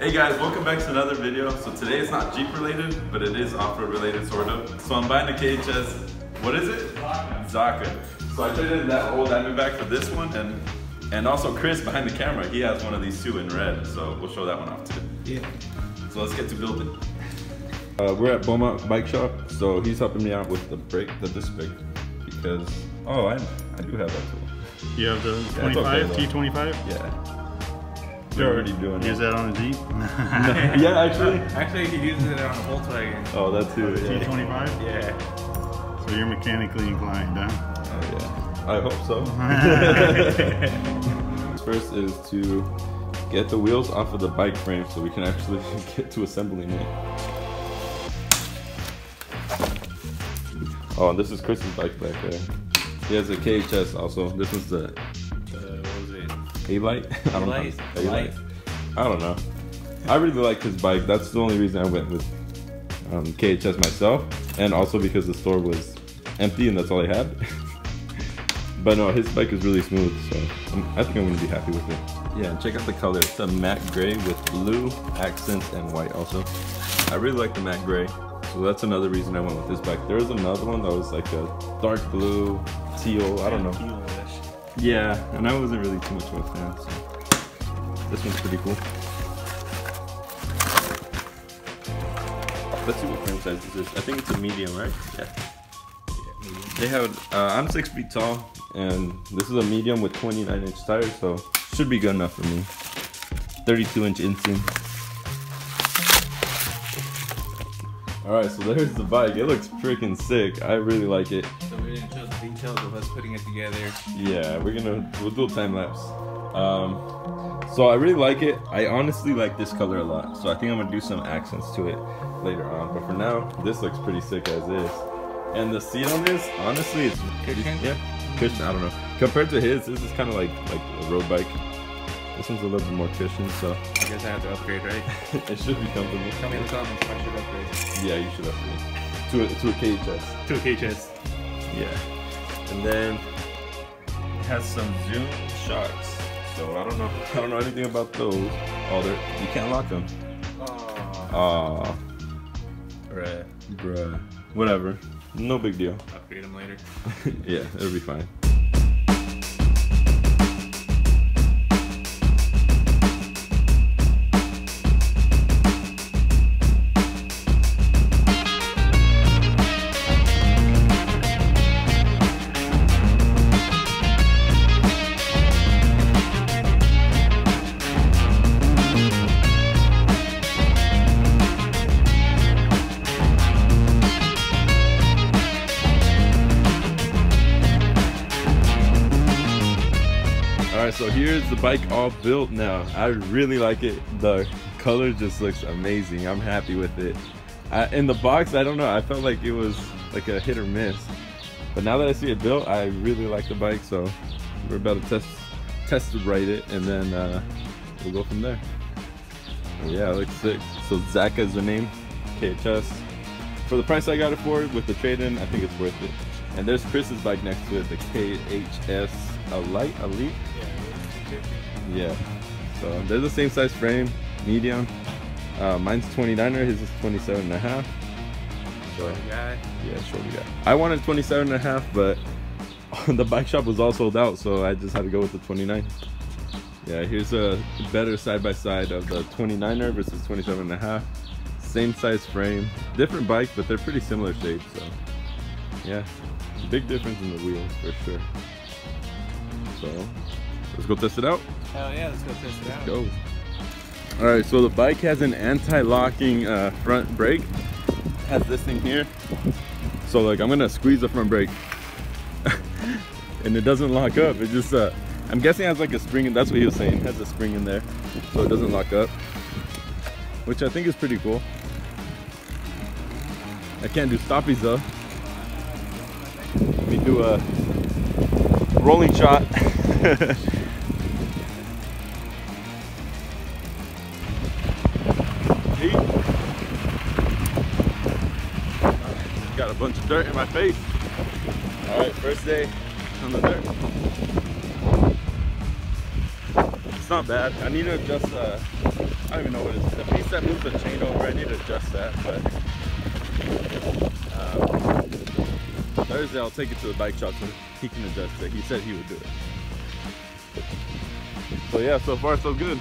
Hey guys, welcome back to another video. So today it's not Jeep related, but it is off-road related sort of. So I'm buying a KHS, what is it? Zaca. So I traded that old Diamondback for this one and and also Chris behind the camera, he has one of these two in red. So we'll show that one off too. Yeah. So let's get to building. Uh, we're at Beaumont Bike Shop, so he's helping me out with the brake, the disc brake, because oh, I I do have that tool. You have the Yeah, 25, it's okay, T25? Yeah. They're already doing Use it. that on a Jeep? yeah, actually. Actually, he uses it on a Volkswagen. Oh, that too. Yeah. T25? Yeah. So you're mechanically inclined, huh? Oh, yeah. I hope so. First is to get the wheels off of the bike frame so we can actually get to assembling it. Oh, and this is Chris's bike back there. He has a KHS also. This is the A light. I don't Alite? know. Alite. I don't know. I really like his bike. That's the only reason I went with um, KHS myself, and also because the store was empty and that's all I had. but no, his bike is really smooth, so I'm, I think I'm gonna be happy with it. Yeah, and check out the color. It's a matte gray with blue accents and white also. I really like the matte gray, so that's another reason I went with this bike. There was another one that was like a dark blue, teal. I don't know. Yeah, and I wasn't really too much of a fan. So this one's pretty cool. Let's see what frame size this is. I think it's a medium, right? Yeah. They have. Uh, I'm six feet tall, and this is a medium with 29 inch tires, so should be good enough for me. 32 inch inseam. All right, so there's the bike. It looks freaking sick. I really like it. So we didn't show the details of us putting it together. Yeah, we're gonna we'll do a time lapse. Um, so I really like it. I honestly like this color a lot. So I think I'm gonna do some accents to it later on. But for now, this looks pretty sick as is. And the seat on this, honestly, it's Cushion? Yeah, cushion. I don't know. Compared to his, this is kind of like like a road bike. This one's a little bit more cushion, so I guess I have to upgrade, right? it should be comfortable. Tell me in the comments if I should upgrade. Yeah, you should upgrade to a to a KHS. Two KHS. Yeah. And then it has some zoom shocks. So I don't know. I don't know anything about those. Oh, they're you can't lock them. Oh. Aw, Bruh. bruh. Whatever. No big deal. Upgrade him later. yeah, it'll be fine. All right, so here's the bike all built now. I really like it. The color just looks amazing. I'm happy with it. I, in the box, I don't know. I felt like it was like a hit or miss. But now that I see it built, I really like the bike. So we're about to test test ride it, and then uh, we'll go from there. Yeah, it looks sick. So Zaca is the name. KHS. For the price I got it for, with the trade-in, I think it's worth it. And there's Chris's bike next to it, the KHS Elite. Elite. Yeah. So they're the same size frame, medium. Uh, mine's 29er, his is 27 and a half. So Guy. yeah, shorty guy. I wanted 27 and a half, but the bike shop was all sold out, so I just had to go with the 29. Yeah, here's a better side by side of the 29er versus 27 and a half. Same size frame, different bike, but they're pretty similar shapes. So yeah, big difference in the wheels for sure. So let's go test it out. Hell yeah, let's go test it out. Go. All right, so the bike has an anti-locking uh, front brake. Has this thing here. So like I'm gonna squeeze the front brake, and it doesn't lock up. It just uh, I'm guessing it has like a spring. in- That's what he was saying. It has a spring in there, so it doesn't lock up, which I think is pretty cool. I can't do stoppies though. Let me do a rolling shot. bunch of dirt in my face. All right, first day on the dirt. It's not bad. I need to adjust. Uh, I don't even know what it is. The piece that moves the chain over, I need to adjust that, but um, Thursday I'll take it to the bike shop so he can adjust it. He said he would do it. So yeah, so far so good.